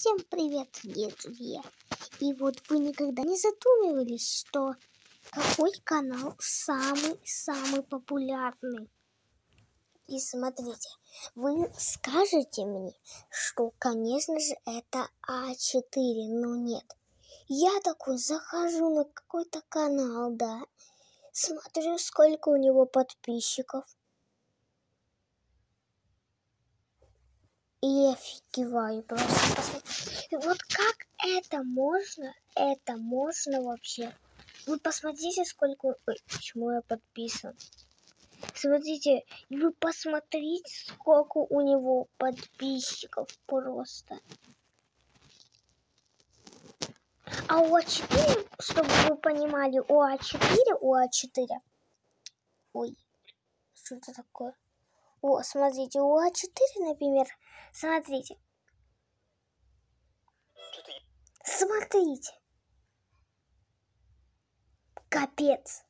Всем привет, друзья! И вот вы никогда не задумывались, что какой канал самый-самый популярный? И смотрите, вы скажете мне, что, конечно же, это А4, но нет. Я такой захожу на какой-то канал, да, смотрю, сколько у него подписчиков. И офигеваю просто. Вот как это можно, это можно вообще. Вы посмотрите, сколько... Ой, почему я подписан? Смотрите, вы посмотрите, сколько у него подписчиков просто. А у А4, чтобы вы понимали, у А4, у А4... Ой, что это такое? О, смотрите, у А4, например, смотрите. Смотрите. Капец.